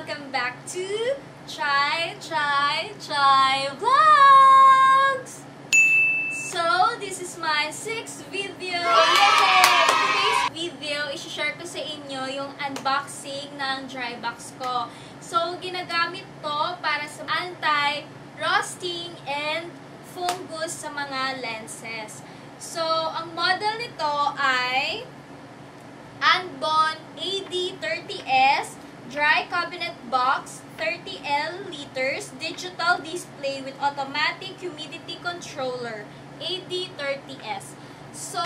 welcome back to Try, Try, Try Vlogs! So, this is my sixth video! Yay! Today's video, isi-share ko sa inyo yung unboxing ng dry box ko. So, ginagamit to para sa anti-rusting and fungus sa mga lenses. So, ang model nito ay Anbon AD30S Dry Cabinet Box 30L liters digital display with automatic humidity controller AD30S. So,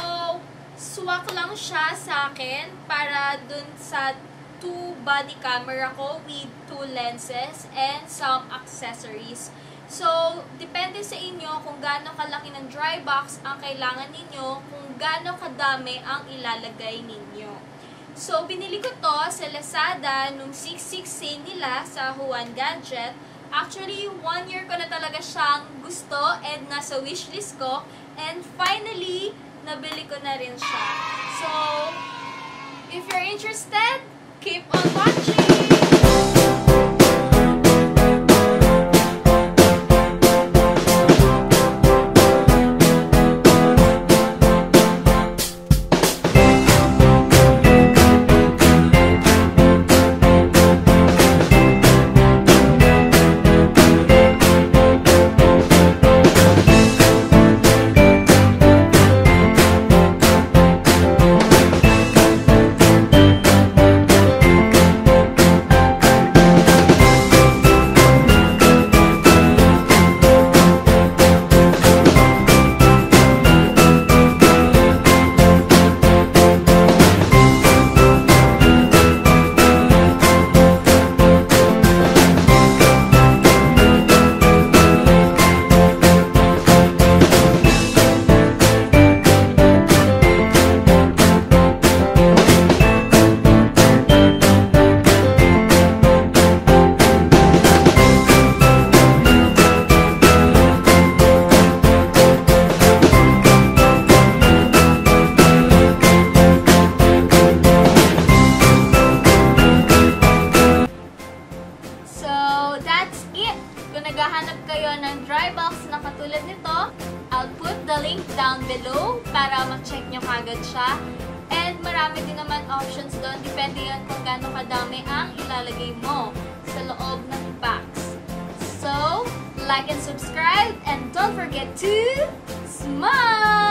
swak lang siya sa akin para dun sa two body camera ko with two lenses and some accessories. So, depende sa inyo kung gaano kalaki ng dry box ang kailangan ninyo, kung gaano kadami ang ilalagay ninyo. So, binili ko to sa Lazada nung 6.6 sale nila sa Juan Gadget. Actually, one year ko na talaga siyang gusto and nasa wishlist ko. And finally, nabili ko na rin siya. So, if you're interested, keep on watching! Kayo ng dry box na katulad nito, I'll put the link down below para ma-check nyo kagad siya. And marami din naman options doon. Depende yan kung gaano kadami ang ilalagay mo sa loob ng box. So, like and subscribe and don't forget to smile!